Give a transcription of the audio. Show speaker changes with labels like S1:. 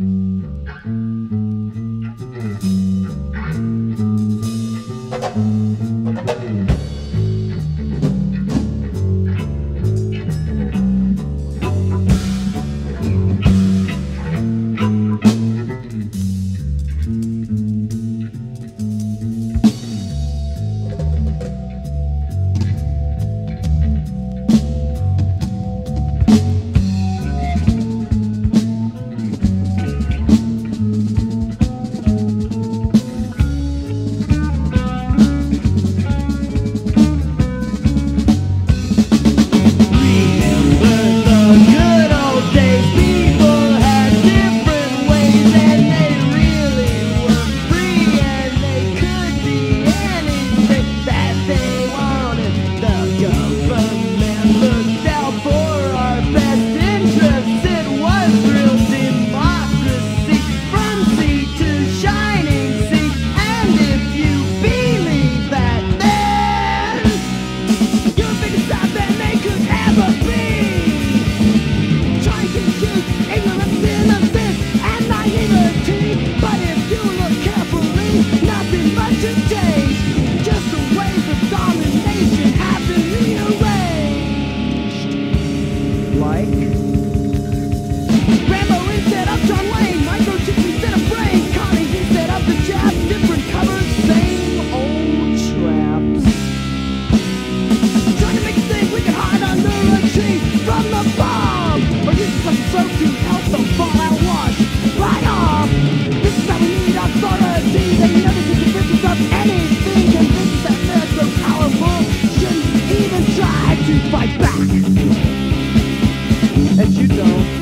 S1: うん。to help them fall at once. Right off! This is how we need authority. They never can convince us of anything. That powerful. Shouldn't even try to fight back. And you don't.